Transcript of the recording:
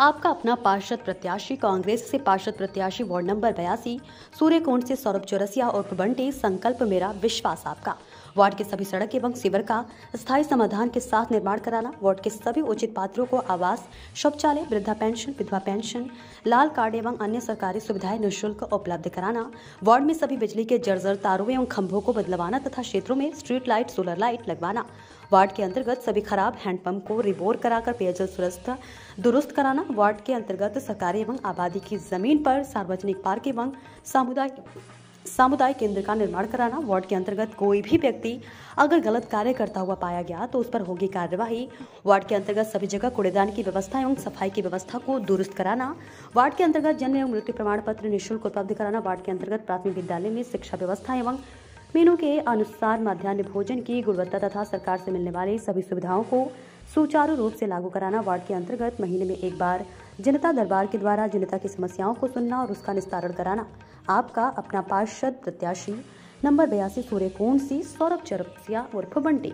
आपका अपना पार्षद प्रत्याशी, कांग्रेस से पार्षद प्रत्याशी वार्ड नंबर बयासी सूर्यकोट से सौरभ चौरसिया और बंटी संकल्प मेरा, विश्वास आपका। वार्ड के सभी सड़क एवं सीवर का स्थायी समाधान के साथ निर्माण कराना, वार्ड के सभी उचित पात्रों को आवास, शौचालय, वृद्धा पेंशन, विधवा पेंशन, लाल कार्ड एवं अन्य सरकारी सुविधाएँ निःशुल्क उपलब्ध कराना, वार्ड में सभी बिजली के जर्जर तारों एवं खंभों को बदलवाना तथा क्षेत्रों में स्ट्रीट लाइट, सोलर लाइट लगवाना। वार्ड के अंतर्गत सभी खराब हैंडपंप को रिबोर कराकर पेयजल सुरक्षा दुरुस्त कराना, वार्ड के अंतर्गत सरकारी एवं आबादी की ज़मीन पर सार्वजनिक पार्क एवं सामुदायिक सामुदायिक केंद्र का निर्माण कराना, वार्ड के अंतर्गत कोई भी व्यक्ति अगर गलत कार्य करता हुआ पाया गया तो उस पर होगी कार्यवाही। वार्ड के अंतर्गत सभी जगह कूड़ेदान की व्यवस्था एवं सफ़ाई की व्यवस्था को दुरुस्त कराना, वार्ड के अंतर्गत जन्म एवं मृत्यु प्रमाण पत्र निःशुल्क उपलब्ध कराना, वार्ड के अंतर्गत प्राथमिक विद्यालय में शिक्षा व्यवस्था एवं मेनू के अनुसार मध्यान्ह भोजन की गुणवत्ता तथा सरकार से मिलने वाली सभी सुविधाओं को सुचारू रूप से लागू कराना वार्ड के अंतर्गत महीने में एक बार जनता दरबार के द्वारा जनता की समस्याओं को सुनना और उसका निस्तारण कराना। आपका अपना पार्षद प्रत्याशी नंबर बयासी सूर्य कोण सी सौरभ चरपसिया उर्फ़ बंटी।